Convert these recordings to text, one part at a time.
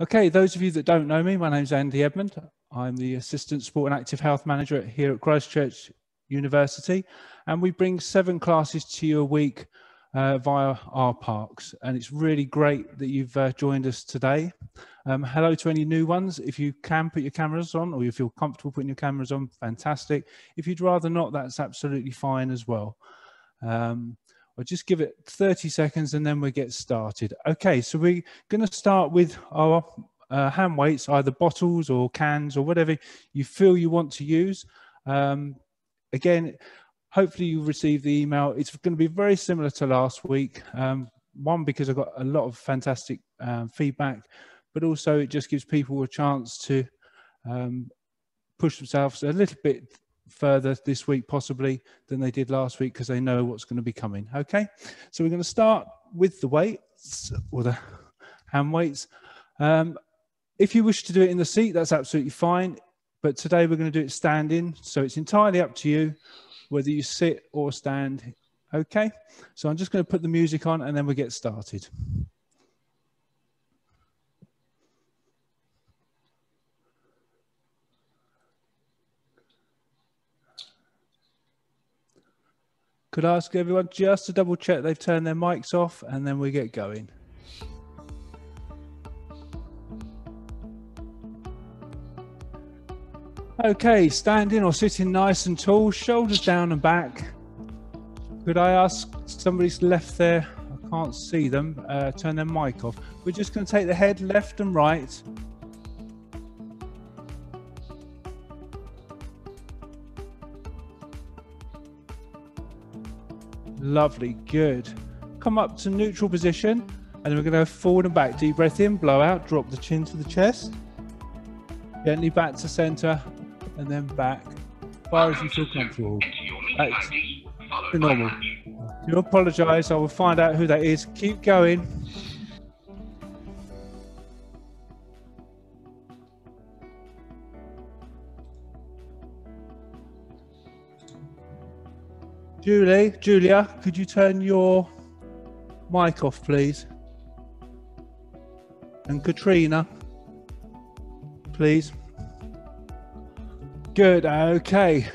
Okay, those of you that don't know me, my name's Andy Edmond. I'm the Assistant Sport and Active Health Manager here at Christ Church University, and we bring seven classes to you a week uh, via our parks. And it's really great that you've uh, joined us today. Um, hello to any new ones. If you can put your cameras on or you feel comfortable putting your cameras on, fantastic. If you'd rather not, that's absolutely fine as well. Um, I'll just give it 30 seconds and then we get started. Okay, so we're going to start with our uh, hand weights, either bottles or cans or whatever you feel you want to use. Um, again, hopefully you received the email. It's going to be very similar to last week. Um, one, because I got a lot of fantastic um, feedback, but also it just gives people a chance to um, push themselves a little bit further this week possibly than they did last week because they know what's going to be coming okay? So we're going to start with the weights or the hand weights. Um, if you wish to do it in the seat that's absolutely fine but today we're going to do it standing so it's entirely up to you whether you sit or stand okay? So i'm just going to put the music on and then we'll get started Could I ask everyone just to double check they've turned their mics off and then we get going. Okay, standing or sitting nice and tall, shoulders down and back. Could I ask somebody's left there? I can't see them. Uh, turn their mic off. We're just going to take the head left and right Lovely, good. Come up to neutral position, and then we're going to go forward and back. Deep breath in, blow out, drop the chin to the chest. Gently back to center, and then back, as far as you feel comfortable. That's normal. If you apologize, I will find out who that is. Keep going. Julie, Julia, could you turn your mic off, please? And Katrina, please. Good, okay.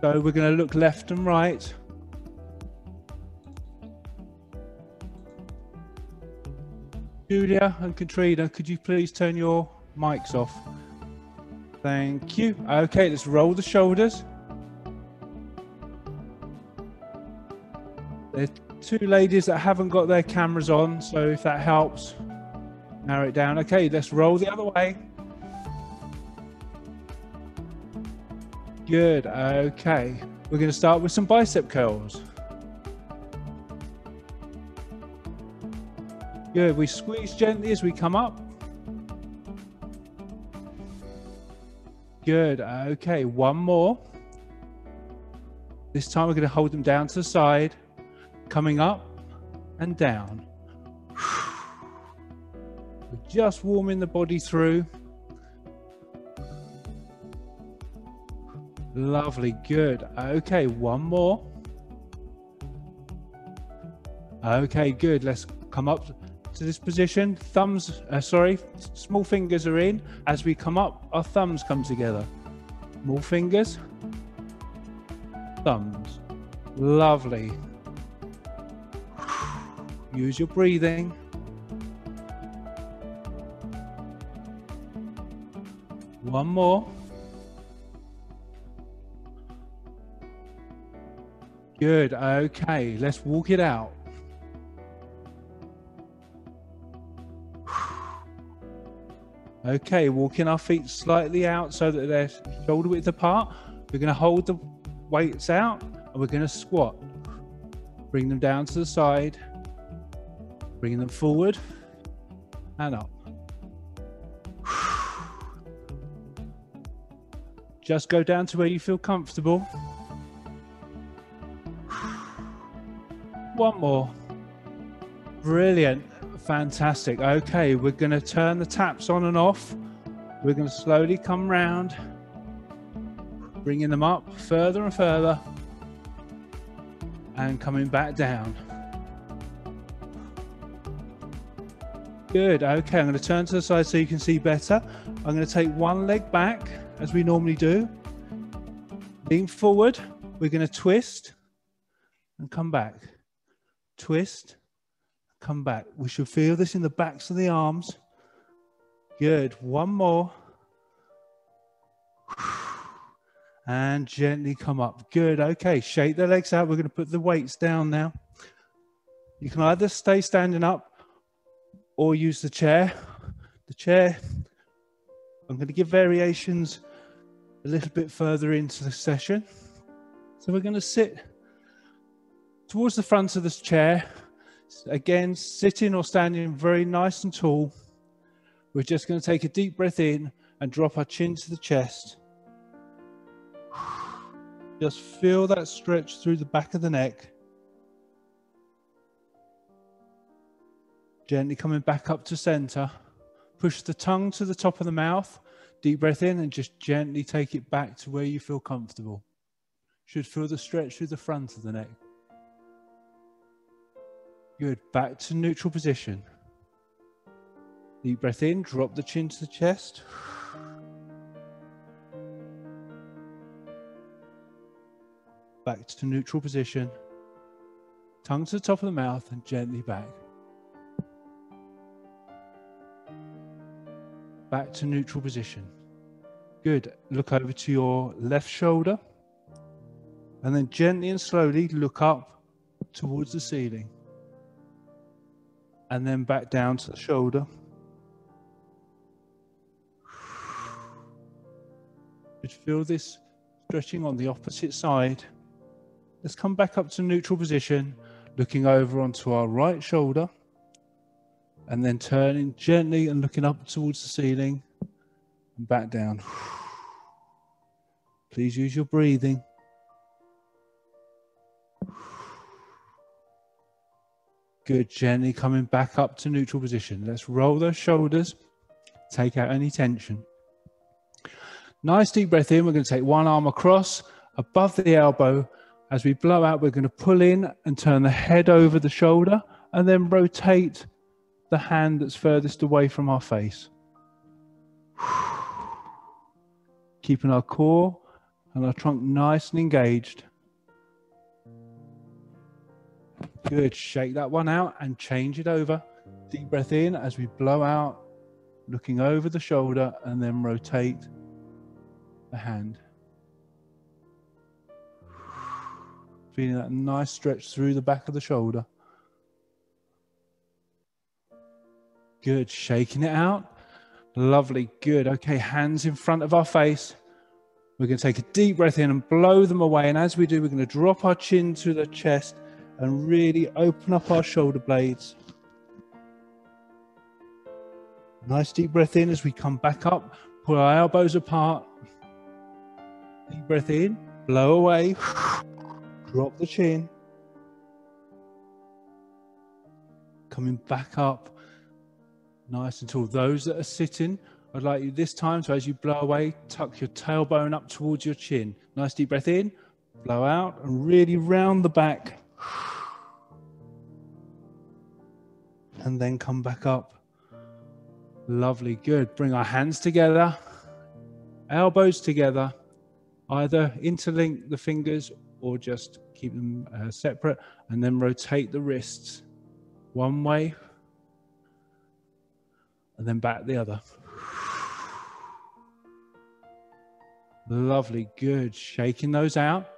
So we're going to look left and right. Julia and Katrina, could you please turn your mics off? Thank you. Okay, let's roll the shoulders. There's two ladies that haven't got their cameras on, so if that helps, narrow it down. Okay, let's roll the other way. Good, okay. We're going to start with some bicep curls. Good, we squeeze gently as we come up. Good, okay, one more. This time we're going to hold them down to the side coming up and down. We're just warming the body through. Lovely, good. Okay, one more. Okay, good. Let's come up to this position. Thumbs, uh, sorry, small fingers are in. As we come up, our thumbs come together. Small fingers, thumbs. Lovely. Use your breathing. One more. Good. Okay, let's walk it out. Okay, walking our feet slightly out so that they're shoulder width apart. We're going to hold the weights out and we're going to squat. Bring them down to the side bringing them forward and up. Just go down to where you feel comfortable. One more. Brilliant. Fantastic. Okay, we're going to turn the taps on and off. We're going to slowly come round, bringing them up further and further, and coming back down. Good. Okay, I'm going to turn to the side so you can see better. I'm going to take one leg back as we normally do. Lean forward. We're going to twist and come back. Twist, come back. We should feel this in the backs of the arms. Good. One more. And gently come up. Good. Okay. Shake the legs out. We're going to put the weights down now. You can either stay standing up or use the chair. The chair, I'm going to give variations a little bit further into the session. So we're going to sit towards the front of this chair. Again, sitting or standing very nice and tall. We're just going to take a deep breath in and drop our chin to the chest. Just feel that stretch through the back of the neck. Gently coming back up to center. Push the tongue to the top of the mouth. Deep breath in and just gently take it back to where you feel comfortable. Should feel the stretch through the front of the neck. Good. Back to neutral position. Deep breath in, drop the chin to the chest. Back to neutral position. Tongue to the top of the mouth and gently back. Back to neutral position. Good. Look over to your left shoulder. And then gently and slowly look up towards the ceiling. And then back down to the shoulder. Just feel this stretching on the opposite side. Let's come back up to neutral position, looking over onto our right shoulder and then turning gently and looking up towards the ceiling and back down. Please use your breathing. Good, gently coming back up to neutral position. Let's roll those shoulders, take out any tension. Nice deep breath in. We're going to take one arm across above the elbow. As we blow out, we're going to pull in and turn the head over the shoulder and then rotate the hand that's furthest away from our face. Keeping our core and our trunk nice and engaged. Good. Shake that one out and change it over. Deep breath in as we blow out, looking over the shoulder and then rotate the hand. Feeling that nice stretch through the back of the shoulder. Good. Shaking it out. Lovely. Good. Okay. Hands in front of our face. We're going to take a deep breath in and blow them away. And as we do, we're going to drop our chin to the chest and really open up our shoulder blades. Nice deep breath in as we come back up. Pull our elbows apart. Deep breath in. Blow away. Drop the chin. Coming back up Nice and tall. Those that are sitting, I'd like you this time, so as you blow away, tuck your tailbone up towards your chin. Nice deep breath in, blow out, and really round the back. And then come back up. Lovely, good. Bring our hands together, elbows together. Either interlink the fingers or just keep them uh, separate, and then rotate the wrists one way and then back the other. Lovely, good. Shaking those out.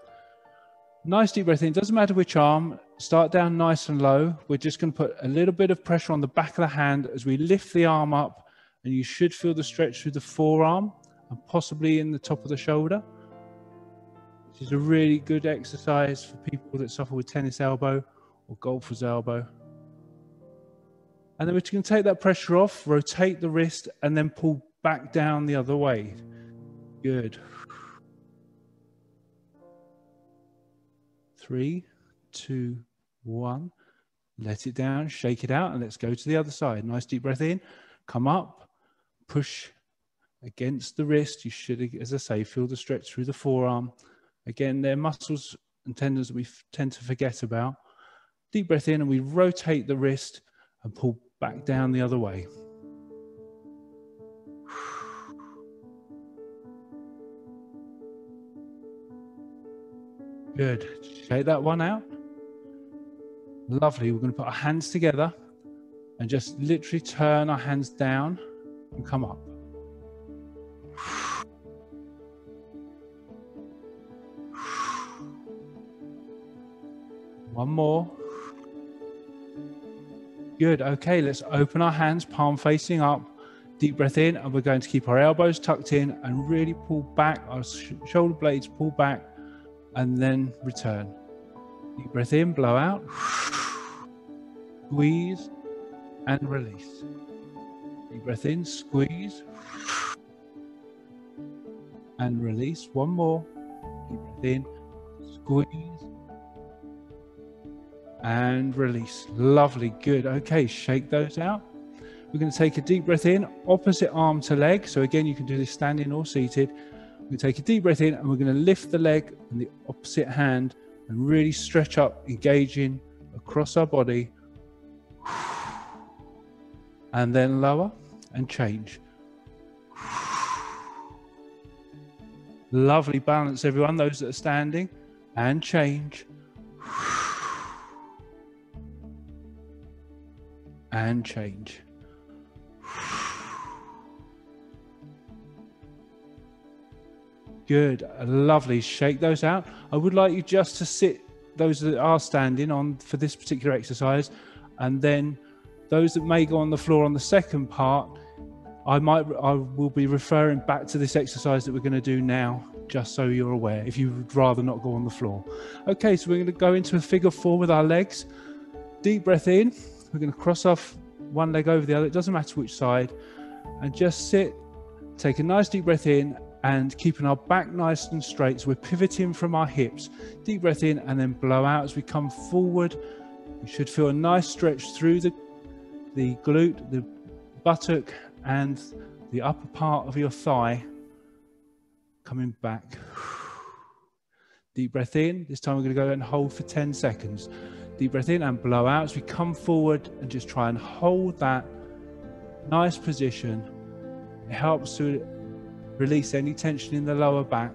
Nice deep breath in. Doesn't matter which arm. Start down nice and low. We're just going to put a little bit of pressure on the back of the hand as we lift the arm up, and you should feel the stretch through the forearm and possibly in the top of the shoulder. Which is a really good exercise for people that suffer with tennis elbow or golfer's elbow. And then going to take that pressure off, rotate the wrist, and then pull back down the other way. Good. Three, two, one. Let it down, shake it out, and let's go to the other side. Nice deep breath in. Come up, push against the wrist. You should, as I say, feel the stretch through the forearm. Again, they're muscles and tendons that we tend to forget about. Deep breath in, and we rotate the wrist and pull back down the other way. Good. Shake that one out. Lovely. We're going to put our hands together and just literally turn our hands down and come up. One more. Good. Okay, let's open our hands, palm facing up. Deep breath in, and we're going to keep our elbows tucked in and really pull back, our sh shoulder blades pull back, and then return. Deep breath in, blow out. Squeeze and release. Deep breath in, squeeze and release. One more. Deep breath in, squeeze and release. Lovely, good. Okay, shake those out. We're going to take a deep breath in, opposite arm to leg. So again, you can do this standing or seated. We take a deep breath in and we're going to lift the leg and the opposite hand and really stretch up, engaging across our body. And then lower and change. Lovely balance, everyone. Those that are standing and change. And change. Good, lovely. Shake those out. I would like you just to sit, those that are standing on for this particular exercise, and then those that may go on the floor on the second part, I might, I will be referring back to this exercise that we're going to do now, just so you're aware. If you would rather not go on the floor, okay. So we're going to go into a figure four with our legs. Deep breath in. We're going to cross off one leg over the other. It doesn't matter which side. And just sit, take a nice deep breath in and keeping our back nice and straight. So we're pivoting from our hips. Deep breath in and then blow out as we come forward. You should feel a nice stretch through the, the glute, the buttock, and the upper part of your thigh. Coming back. Deep breath in. This time we're going to go and hold for 10 seconds. Deep breath in and blow out as we come forward and just try and hold that nice position. It helps to release any tension in the lower back.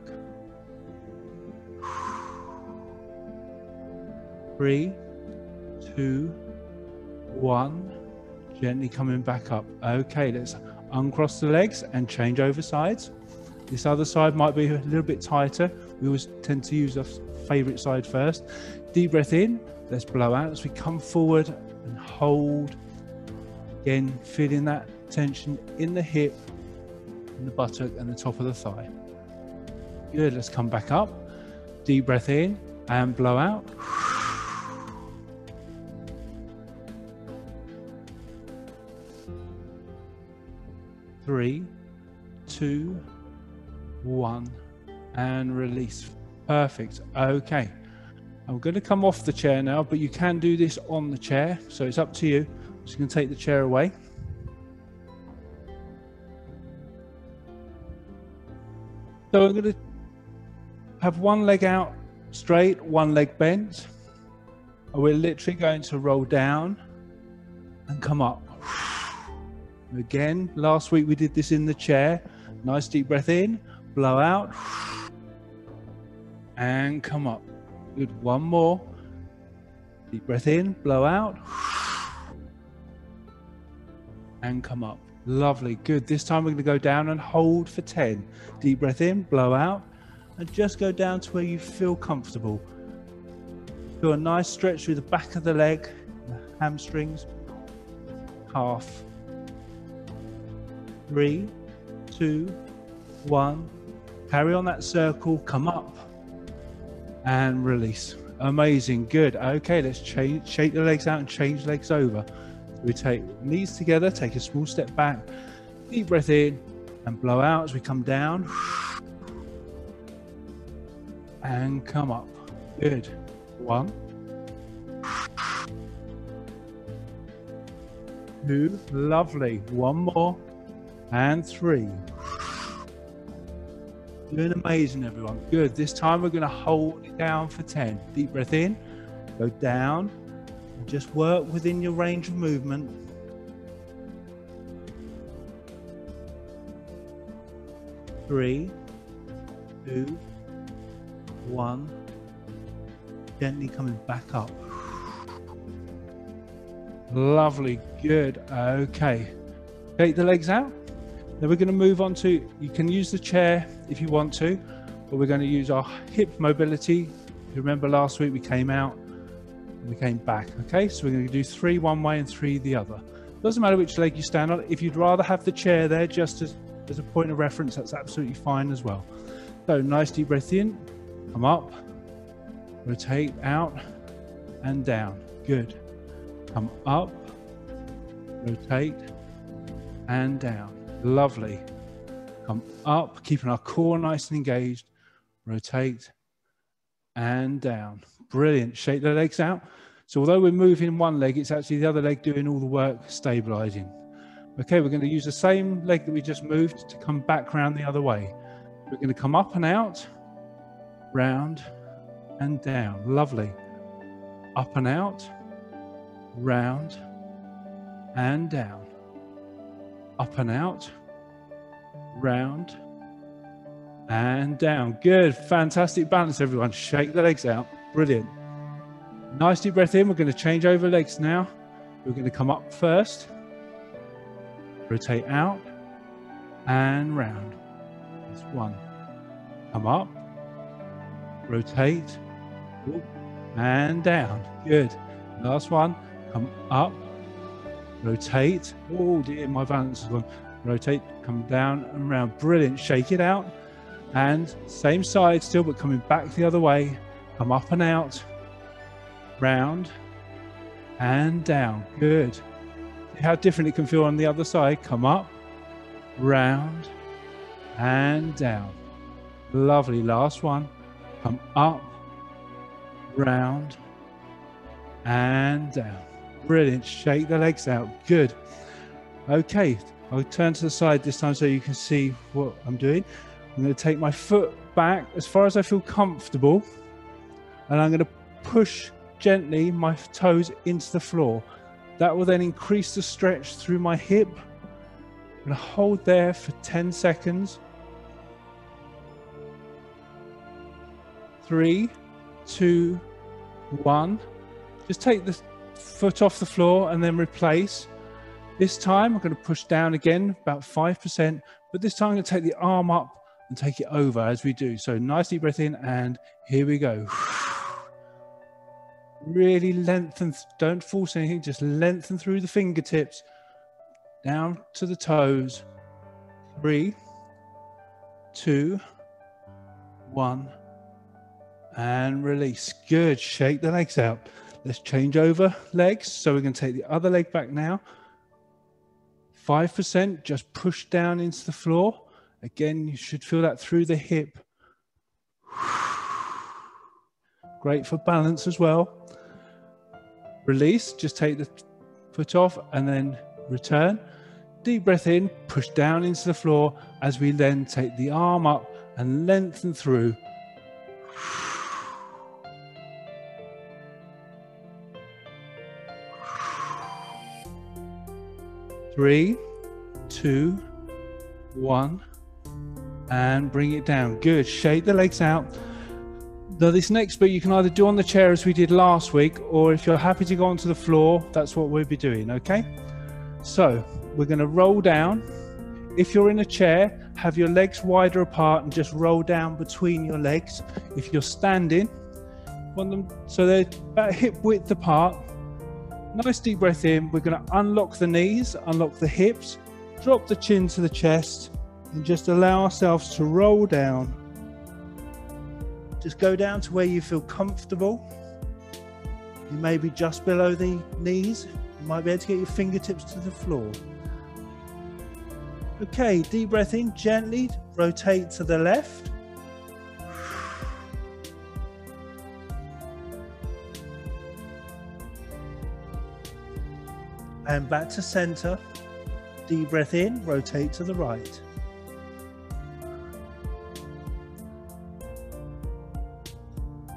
Three, two, one. Gently coming back up. Okay, let's uncross the legs and change over sides. This other side might be a little bit tighter. We always tend to use our favorite side first. Deep breath in Let's blow out as we come forward and hold. Again, feeling that tension in the hip, in the buttock, and the top of the thigh. Good. Let's come back up. Deep breath in and blow out. Three, two, one, and release. Perfect. Okay. I'm going to come off the chair now, but you can do this on the chair, so it's up to you. I'm just going to take the chair away. So I'm going to have one leg out straight, one leg bent. And we're literally going to roll down and come up. Again, last week we did this in the chair. Nice deep breath in, blow out, and come up. Good. One more. Deep breath in, blow out. And come up. Lovely. Good. This time we're going to go down and hold for 10. Deep breath in, blow out. And just go down to where you feel comfortable. Do a nice stretch through the back of the leg, the hamstrings, calf. Three, two, one. Carry on that circle. Come up and release. Amazing, good. Okay, let's change, shake the legs out and change legs over. We take knees together, take a small step back, deep breath in and blow out as we come down and come up. Good. One, two, lovely. One more, and three. Doing amazing, everyone. Good. This time we're going to hold it down for 10. Deep breath in, go down, and just work within your range of movement. Three, two, one. Gently coming back up. Lovely. Good. Okay. Take the legs out. Then we're going to move on to you can use the chair if you want to, but we're going to use our hip mobility. You remember last week we came out and we came back. Okay, so we're going to do three one way and three the other. Doesn't matter which leg you stand on. If you'd rather have the chair there just as, as a point of reference, that's absolutely fine as well. So nice deep breath in, come up, rotate out and down. Good. Come up, rotate and down. Lovely. Up, keeping our core nice and engaged. Rotate and down. Brilliant. Shake the legs out. So although we're moving one leg, it's actually the other leg doing all the work, stabilizing. Okay, we're going to use the same leg that we just moved to come back round the other way. We're going to come up and out, round and down. Lovely. Up and out, round and down. Up and out, round and down. Good. Fantastic balance, everyone. Shake the legs out. Brilliant. Nice deep breath in. We're going to change over legs now. We're going to come up first, rotate out and round. That's one. Come up, rotate, and down. Good. Last one. Come up, rotate. Oh dear, my balance is gone. Rotate, come down and round. Brilliant. Shake it out. And same side still, but coming back the other way. Come up and out, round, and down. Good. How different it can feel on the other side. Come up, round, and down. Lovely. Last one. Come up, round, and down. Brilliant. Shake the legs out. Good. Okay. I'll turn to the side this time so you can see what I'm doing. I'm going to take my foot back as far as I feel comfortable. And I'm going to push gently my toes into the floor. That will then increase the stretch through my hip. To hold there for 10 seconds. Three, two, one. Just take the foot off the floor and then replace. This time I'm going to push down again about 5%, but this time I'm going to take the arm up and take it over as we do. So nice deep breath in and here we go. Really lengthen, don't force anything, just lengthen through the fingertips down to the toes. Three, two, one, and release. Good. Shake the legs out. Let's change over legs. So we're going to take the other leg back now. 5%, just push down into the floor. Again, you should feel that through the hip. Great for balance as well. Release, just take the foot off and then return. Deep breath in, push down into the floor as we then take the arm up and lengthen through. Three, two, one, and bring it down. Good. Shake the legs out. Now, this next bit you can either do on the chair as we did last week, or if you're happy to go onto the floor, that's what we'll be doing, okay? So, we're going to roll down. If you're in a chair, have your legs wider apart and just roll down between your legs. If you're standing, want them so they're about hip width apart Nice deep breath in. We're going to unlock the knees, unlock the hips, drop the chin to the chest, and just allow ourselves to roll down. Just go down to where you feel comfortable. You may be just below the knees. You might be able to get your fingertips to the floor. Okay, deep breath in, gently rotate to the left. And back to center. Deep breath in, rotate to the right.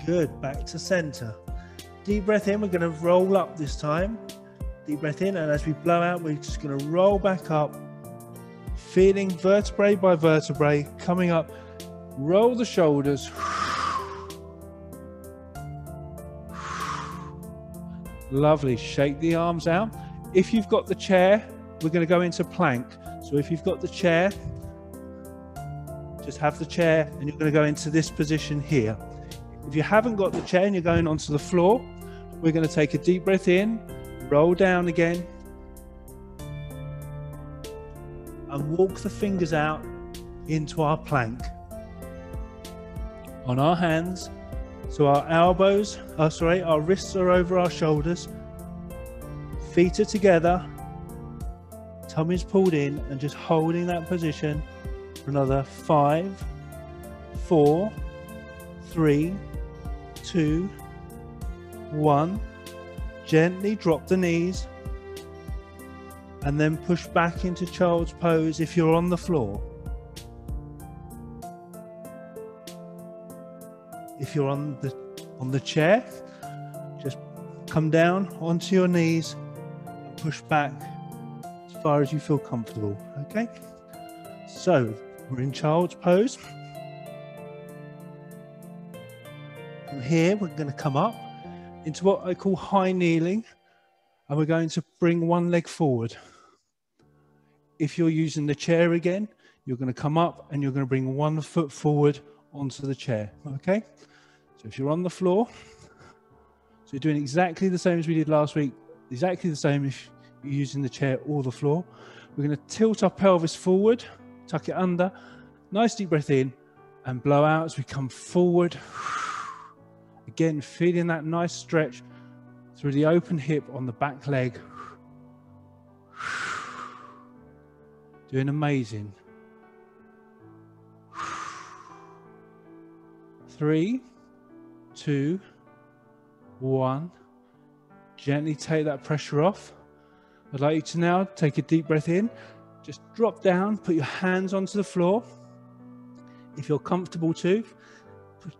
Good, back to center. Deep breath in, we're going to roll up this time. Deep breath in, and as we blow out, we're just going to roll back up. feeling vertebrae by vertebrae coming up. Roll the shoulders. Lovely. Shake the arms out. If you've got the chair, we're going to go into plank. So if you've got the chair, just have the chair and you're going to go into this position here. If you haven't got the chair and you're going onto the floor, we're going to take a deep breath in, roll down again, and walk the fingers out into our plank. On our hands, so our elbows, oh sorry, our wrists are over our shoulders, feet are together, tummy's pulled in, and just holding that position for another five, four, three, two, one. Gently drop the knees and then push back into child's pose if you're on the floor. If you're on the on the chair, just come down onto your knees, push back as far as you feel comfortable. Okay? So we're in child's pose. From here, we're going to come up into what I call high kneeling, and we're going to bring one leg forward. If you're using the chair again, you're going to come up and you're going to bring one foot forward onto the chair. Okay? So if you're on the floor, so you're doing exactly the same as we did last week, exactly the same if using the chair or the floor. We're going to tilt our pelvis forward, tuck it under, nice deep breath in, and blow out as we come forward. Again, feeling that nice stretch through the open hip on the back leg. Doing amazing. Three, two, one. Gently take that pressure off. I'd like you to now take a deep breath in. Just drop down, put your hands onto the floor. If you're comfortable to,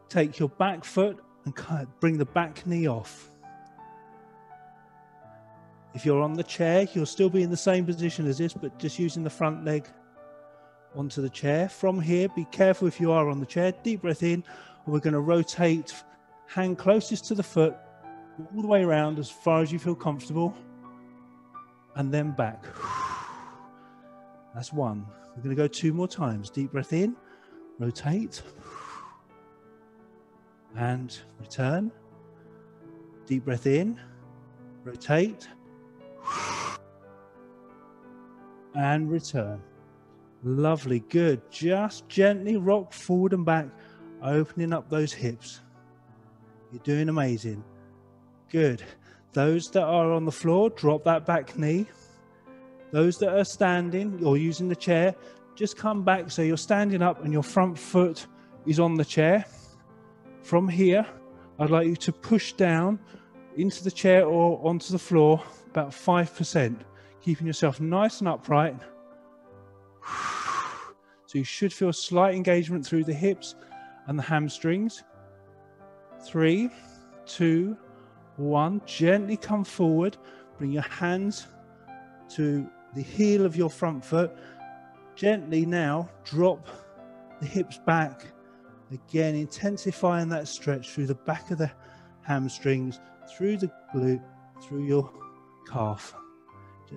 take your back foot and bring the back knee off. If you're on the chair, you'll still be in the same position as this, but just using the front leg onto the chair. From here, be careful if you are on the chair. Deep breath in. We're going to rotate hand closest to the foot, all the way around as far as you feel comfortable, and then back. That's one. We're going to go two more times. Deep breath in, rotate and return. Deep breath in, rotate, and return. Lovely, good. Just gently rock forward and back, opening up those hips. You're doing amazing. Good. Those that are on the floor, drop that back knee. Those that are standing or using the chair, just come back so you're standing up and your front foot is on the chair. From here, I'd like you to push down into the chair or onto the floor about 5%, keeping yourself nice and upright. So you should feel slight engagement through the hips and the hamstrings. Three, two, one. Gently come forward. Bring your hands to the heel of your front foot. Gently now drop the hips back Again, intensifying that stretch through the back of the hamstrings, through the glute, through your calf.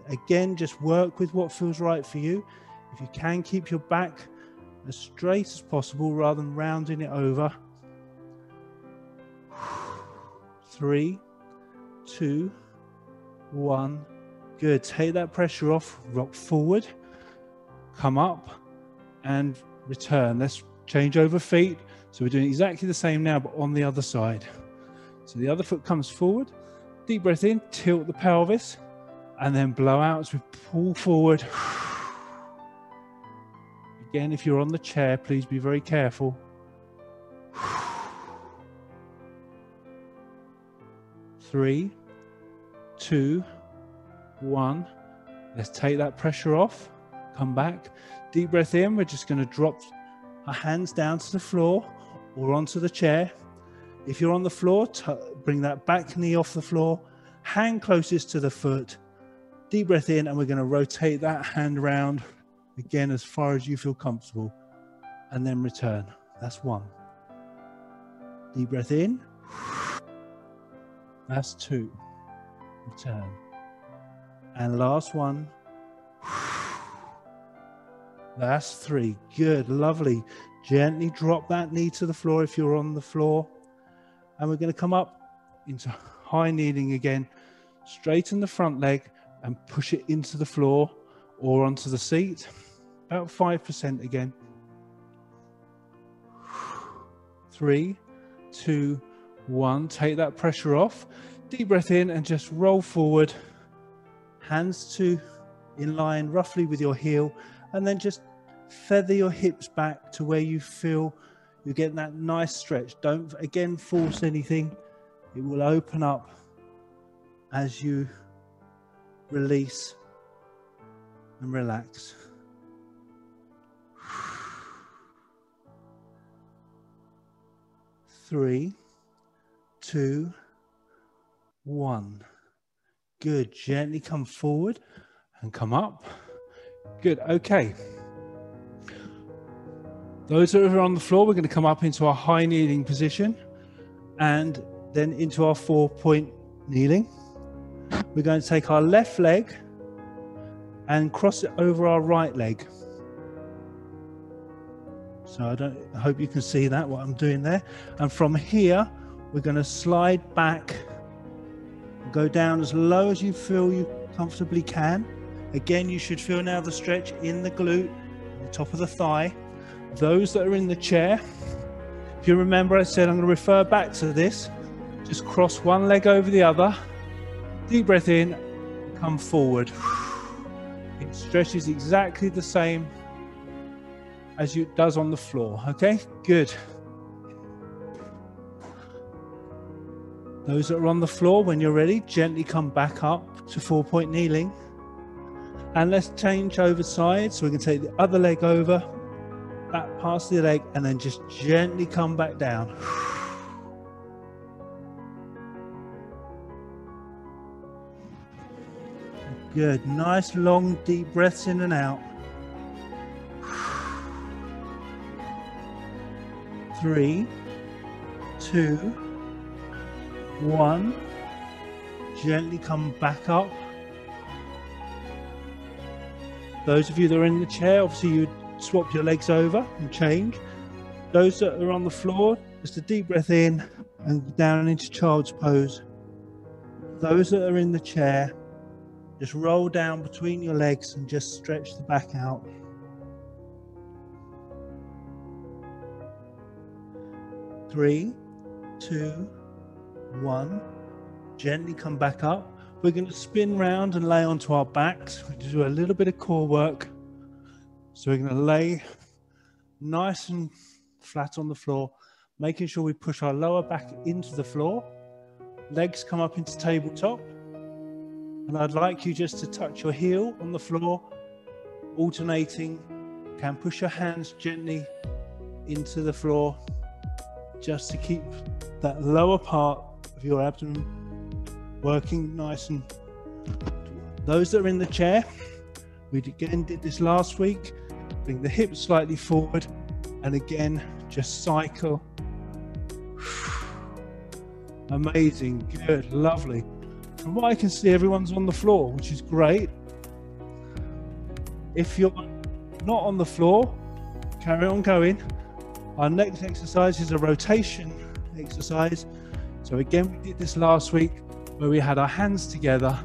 Again, just work with what feels right for you. If you can, keep your back as straight as possible rather than rounding it over. Three, two, one. Good. Take that pressure off, rock forward, come up, and return. Let's change over feet. So we're doing exactly the same now, but on the other side. So the other foot comes forward, deep breath in, tilt the pelvis, and then blow out as we pull forward. Again, if you're on the chair, please be very careful. Three, two, one. Let's take that pressure off. Come back. Deep breath in. We're just going to drop our hands down to the floor or onto the chair. If you're on the floor, bring that back knee off the floor, hand closest to the foot. Deep breath in, and we're going to rotate that hand around again as far as you feel comfortable, and then return. That's one. Deep breath in. That's two. Return. And last one. That's three. Good, lovely. Gently drop that knee to the floor if you're on the floor. And we're going to come up into high kneeling again. Straighten the front leg and push it into the floor or onto the seat. About 5% again. Three, two, one. Take that pressure off. Deep breath in and just roll forward. Hands to in line roughly with your heel. And then just feather your hips back to where you feel you're getting that nice stretch. Don't again force anything. It will open up as you release and relax. Three, two, one. Good. Gently come forward and come up. Good. Okay. Those that are on the floor, we're going to come up into our high kneeling position and then into our four point kneeling. We're going to take our left leg and cross it over our right leg. So I don't I hope you can see that what I'm doing there. And from here, we're going to slide back, go down as low as you feel you comfortably can. Again, you should feel now the stretch in the glute, the top of the thigh. Those that are in the chair, if you remember, I said I'm going to refer back to this. Just cross one leg over the other. Deep breath in, come forward. It stretches exactly the same as it does on the floor. Okay, good. Those that are on the floor, when you're ready, gently come back up to four point kneeling. And let's change over sides. So we can take the other leg over back past the leg and then just gently come back down. Good. Nice long deep breaths in and out. Three, two, one. Gently come back up. Those of you that are in the chair, obviously you swap your legs over and change. Those that are on the floor, just a deep breath in and down into child's pose. Those that are in the chair, just roll down between your legs and just stretch the back out. Three, two, one. Gently come back up. We're going to spin round and lay onto our backs. We do a little bit of core work. So we're going to lay nice and flat on the floor, making sure we push our lower back into the floor. Legs come up into tabletop. And I'd like you just to touch your heel on the floor, alternating. Can push your hands gently into the floor just to keep that lower part your abdomen working nice and those that are in the chair. We again did this last week bring the hips slightly forward and again just cycle. Amazing good lovely. From what i can see everyone's on the floor which is great. If you're not on the floor carry on going. Our next exercise is a rotation exercise so again we did this last week where we had our hands together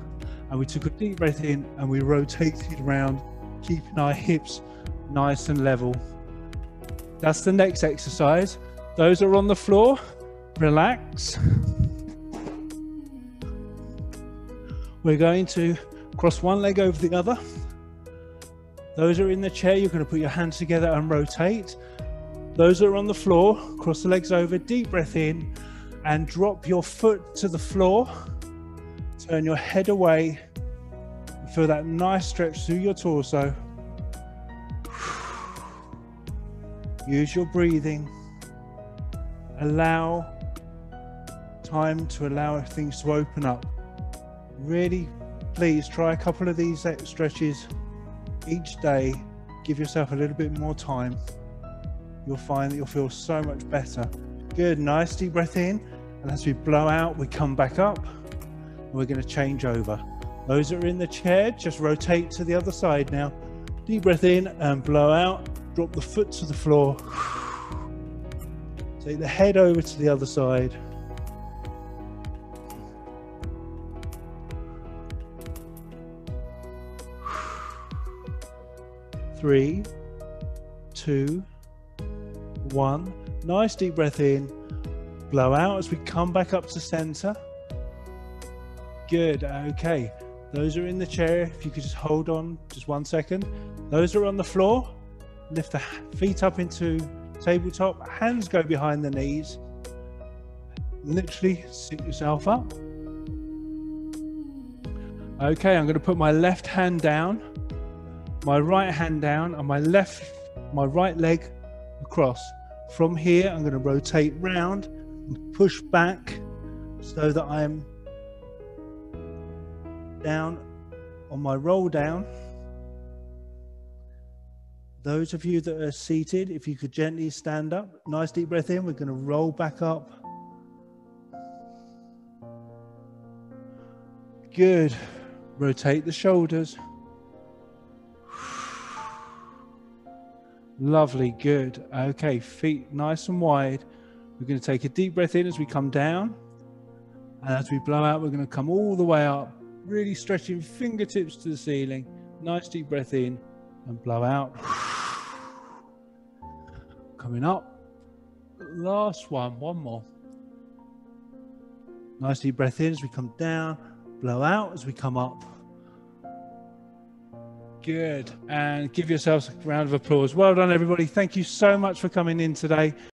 and we took a deep breath in and we rotated around keeping our hips nice and level. That's the next exercise. Those are on the floor, relax. We're going to cross one leg over the other. Those are in the chair, you're going to put your hands together and rotate. Those are on the floor, cross the legs over, deep breath in, and drop your foot to the floor. Turn your head away. Feel that nice stretch through your torso. Use your breathing. Allow time to allow things to open up. Really, please try a couple of these stretches each day give yourself a little bit more time. You'll find that you'll feel so much better. Good, nice deep breath in. And as we blow out, we come back up. And we're going to change over. Those that are in the chair, just rotate to the other side now. Deep breath in and blow out. Drop the foot to the floor. Take the head over to the other side. Three, two, one. Nice deep breath in. Blow out as we come back up to center. Good. Okay. Those are in the chair. If you could just hold on just one second. Those are on the floor. Lift the feet up into tabletop. Hands go behind the knees. Literally sit yourself up. Okay, I'm going to put my left hand down, my right hand down, and my left, my right leg across. From here, I'm going to rotate round and push back so that I'm down on my roll down. Those of you that are seated, if you could gently stand up, nice deep breath in, we're going to roll back up. Good. Rotate the shoulders. Lovely, good. Okay, feet nice and wide. We're going to take a deep breath in as we come down. And as we blow out, we're going to come all the way up, really stretching fingertips to the ceiling. Nice deep breath in and blow out. Coming up. Last one, one more. Nice deep breath in as we come down, blow out as we come up. Good. And give yourselves a round of applause. Well done, everybody. Thank you so much for coming in today.